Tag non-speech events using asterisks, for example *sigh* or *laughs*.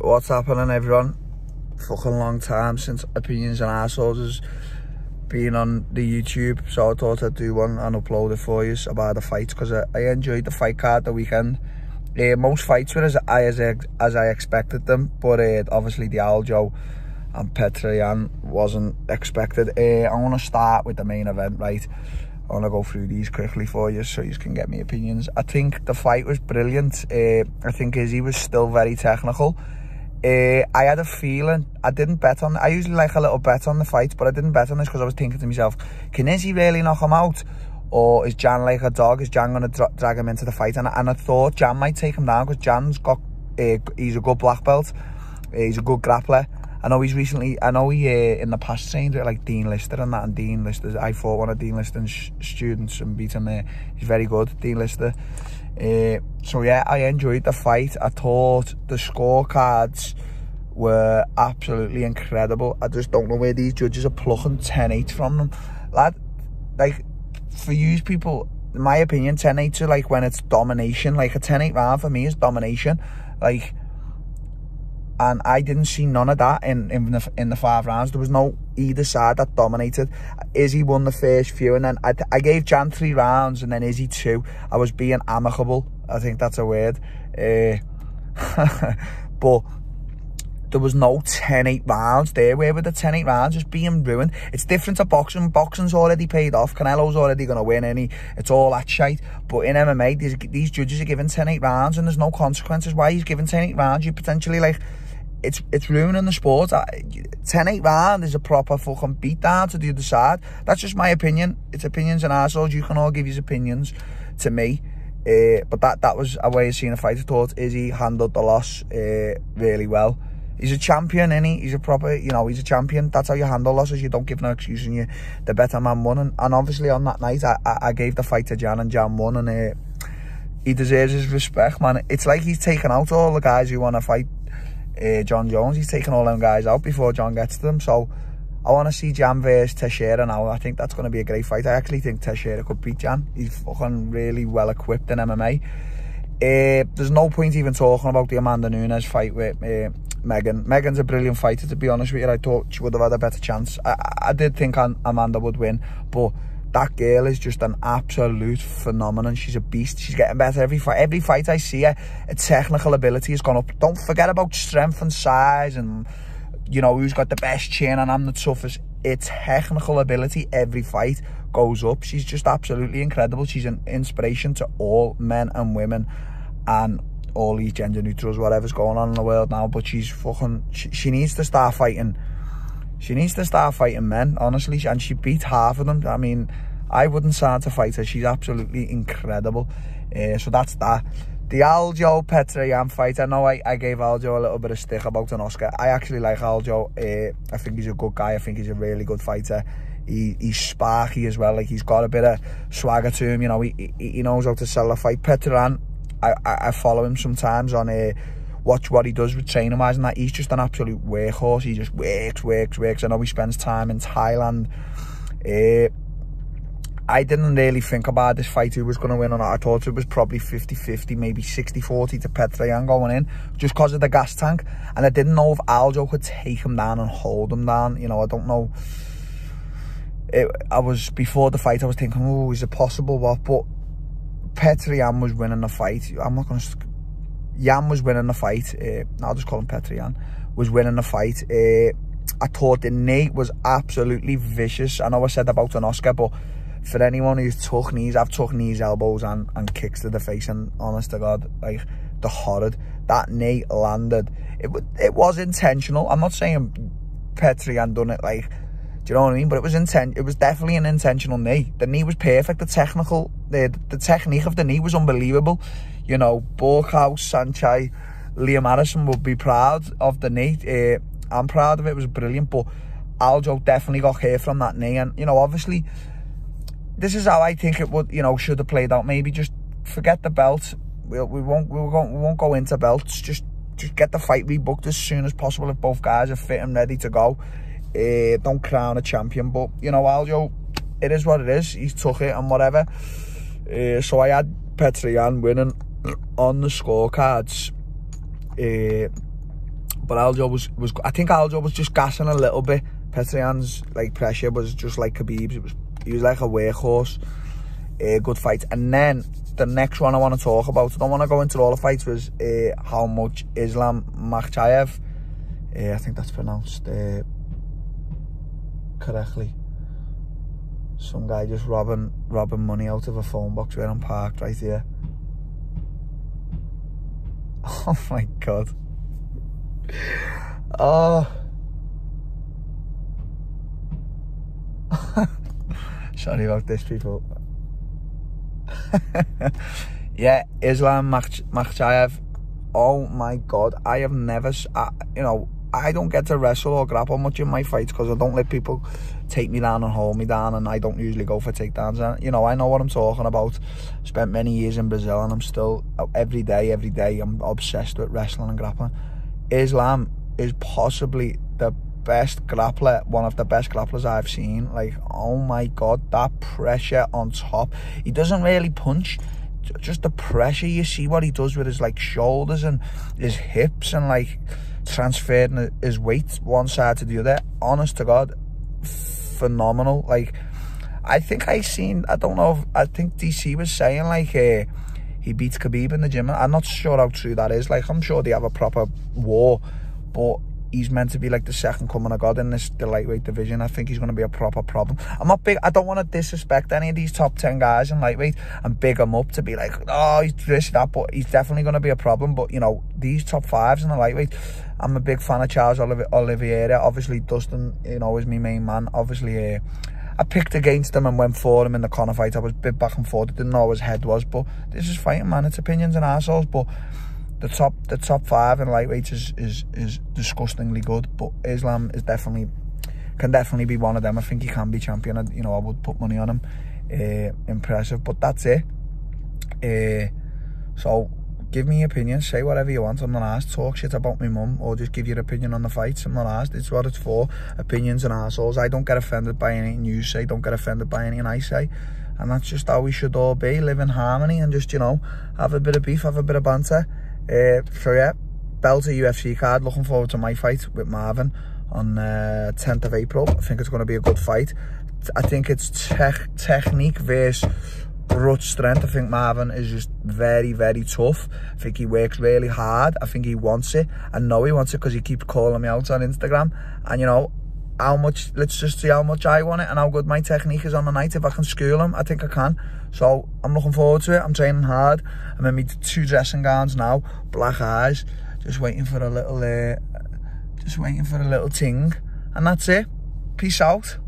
What's happening, everyone? Fucking long time since Opinions and Assholes has been on the YouTube, so I thought I'd do one and upload it for you about the fights because I, I, enjoyed the fight card the weekend. Uh, most fights were as I as, as I expected them, but uh, obviously the Aljo and Petr Yan wasn't expected. Uh, I want to start with the main event, right? I want to go through these quickly for you so you can get me opinions. I think the fight was brilliant. I think Izzy was still very technical. Uh, I had a feeling, I didn't bet on, I usually like a little bet on the fight, but I didn't bet on this because I was thinking to myself, can Izzy really knock him out? Or is Jan like a dog? Is Jan going to dra drag him into the fight? And, and I thought Jan might take him down because Jan's got, uh, he's a good black belt. Uh, he's a good grappler. I know he's recently, I know he in the past trained with like Dean Lister and that, and Dean Lister, I fought one of Dean Lister's students and beat him there. He's very good, Dean Lister. So yeah, I enjoyed the fight. I thought the scorecards were absolutely incredible. I just don't know where these judges are plucking 10-8 from them. Lad, like, for you people, in my opinion, 10-8 are like when it's domination. Like a 10-8 round for me is domination. Like, and I didn't see none of that in, in the in the five rounds. There was no either side that dominated. Izzy won the first few, and then I, I gave Jan three rounds, and then Izzy two. I was being amicable. I think that's a word. Uh, *laughs* but there was no 10-8 rounds there. Where were the 10-8 rounds just being ruined? It's different to boxing. Boxing's already paid off. Canelo's already going to win any. It's all that shite. But in MMA, these, these judges are giving 10-8 rounds and there's no consequences. Why he's giving 10-8 rounds? You potentially like it's it's ruining the sport. 10-8 round is a proper fucking beat down to the other side. That's just my opinion. It's opinions and assholes. You can all give your opinions to me. Uh, but that that was a way of seeing a fight. I thought Izzy handled the loss uh, really well. He's a champion, is he? He's a proper, you know, he's a champion. That's how you handle losses. You don't give no excuse and you, the better man won. And, and obviously on that night, I, I, I gave the fight to Jan and Jan won. And uh, he deserves his respect, man. It's like he's taken out all the guys who want to fight uh, Jon Jones. He's taking all them guys out before John gets to them. So I want to see Jan versus Teixeira now. I think that's going to be a great fight. I actually think Teixeira could beat Jan. He's fucking really well equipped in MMA. Uh, there's no point even talking about the Amanda Nunes fight with uh, Megan. Megan's a brilliant fighter, to be honest with you. I thought she would have had a better chance. I, I did think Amanda would win, but that girl is just an absolute phenomenon. She's a beast. She's getting better every fight. Every fight I see her, her technical ability has gone up. Don't forget about strength and size and, you know, who's got the best chin and I'm the toughest. Her technical ability every fight goes up. She's just absolutely incredible. She's an inspiration to all men and women and all these gender neutrals, whatever's going on in the world now. But she's fucking, she, she needs to start fighting she needs to start fighting men, honestly, and she beat half of them. I mean, I wouldn't start to fight her. She's absolutely incredible. Uh, so that's that. The Aljo Petr Yan fight. I know I, I gave Aljo a little bit of stick about an Oscar. I actually like Aljo. Uh, I think he's a good guy. I think he's a really good fighter. He, he's sparky as well. Like he's got a bit of swagger to him. You know, he, he knows how to sell a fight. Petr Yan, I, I, I follow him sometimes on a. Uh, watch what he does with training wise and that he's just an absolute workhorse. He just works works works. I know he spends time in Thailand. Uh, I didn't really think about this fight who was going to win or not. I thought it was probably 50-50 maybe 60-40 to Petr Yan going in just because of the gas tank. And I didn't know if Aljo could take him down and hold him down you know I don't know. It, I was before the fight I was thinking oh is it possible? What but Petr Yan was winning the fight. I'm not going to Yan was winning the fight. Uh, I'll just call him Petr Yan. Was winning the fight. Uh, I thought the Nate was absolutely vicious. I know I said about an Oscar, but for anyone who's took knees, I've took knees, elbows, and, and kicks to the face, and honest to God, like, the horrid. That Nate landed. It, it was intentional. I'm not saying Petr Yan done it, like, do you know what I mean? But it was intent. It was definitely an intentional knee. The knee was perfect. The technical, the, the technique of the knee was unbelievable you know, Buakaw, Saenchai, Liam Harrison would be proud of the knee. Uh, I'm proud of it. It was brilliant. But Aljo definitely got hit from that knee. And, you know, obviously, this is how I think it would, you know, should have played out. Maybe just forget the belt. We'll, we won't, we won't, we won't go into belts. Just, just get the fight rebooked as soon as possible if both guys are fit and ready to go. Uh, don't crown a champion. But, you know, Aljo, it is what it is. He's took it and whatever. Uh, so I had Petr Yan winning on the scorecards, uh, But Aljo was, was I think Aljo was just gassing a little bit. Petr Yan's like pressure was just like Khabib's. It was he was like a workhorse. A good fight. And then the next one I want to talk about, I don't want to go into all the fights, was uh, how much Islam Makhachev, uh, I think that's pronounced uh, correctly. Some guy just robbing robbing money out of a phone box where I'm parked right here. *laughs* Oh my god. Oh. Sorry about this, people. *laughs* yeah, Islam Makhachev. Oh my god, I have never, I, you know, I don't get to wrestle or grapple much in my fights because I don't let people take me down and hold me down, and I don't usually go for takedowns. And you know, I know what I'm talking about. Spent many years in Brazil, and I'm still uh, every day, every day, I'm obsessed with wrestling and grappling. Islam is possibly the best grappler, one of the best grapplers I've seen. Like, oh my God, that pressure on top. He doesn't really punch, just the pressure. You see what he does with his like shoulders and his hips and like transferring his weight one side to the other. Honest to God, phenomenal. Like, I think I seen, I don't know, if, I think DC was saying like, uh, he beats Khabib in the gym. I'm not sure how true that is. Like, I'm sure they have a proper war, but he's meant to be like the second coming of God in this the lightweight division. I think he's going to be a proper problem. I'm not big. I don't want to disrespect any of these top ten guys in lightweight and big them up to be like, oh, he's this that, but he's definitely going to be a problem. But you know, these top fives in the lightweight, I'm a big fan of Charles Oliveira. Obviously, Dustin, you know, is my main man. Obviously. Uh, I picked against him and went for him in the Conor fight. I was a bit back and forth. I didn't know where his head was, but this is fighting, man. It's opinions and assholes. But the top the top five in lightweights is, is is disgustingly good, but Islam is definitely can definitely be one of them. I think he can be champion. You know, I would put money on him. Uh, impressive, but that's it. Uh, so give me your opinion, say whatever you want. I'm not asked. Talk shit about my mum or just give your opinion on the fights. I'm not asked. It's what it's for. Opinions and assholes. I don't get offended by anything you say. Don't get offended by anything I say. And that's just how we should all be. Live in harmony and just, you know, have a bit of beef, have a bit of banter. Uh, so yeah, Belter UFC card. Looking forward to my fight with Marvin on uh, 10th of April. I think it's going to be a good fight. I think it's tech technique versus brute strength. I think Marvin is just very, very tough. I think he works really hard. I think he wants it. I know he wants it because he keeps calling me out on Instagram. And, you know, how much, let's just see how much I want it and how good my technique is on the night. If I can school them, I think I can. So I'm looking forward to it. I'm training hard. I'm in my two dressing gowns now, black eyes, just waiting for a little, uh, just waiting for a little ting. And that's it. Peace out.